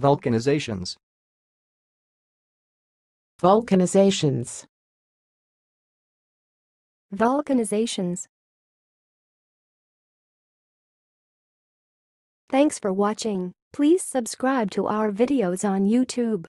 Vulcanizations. Vulcanizations. Vulcanizations. Thanks for watching. Please subscribe to our videos on YouTube.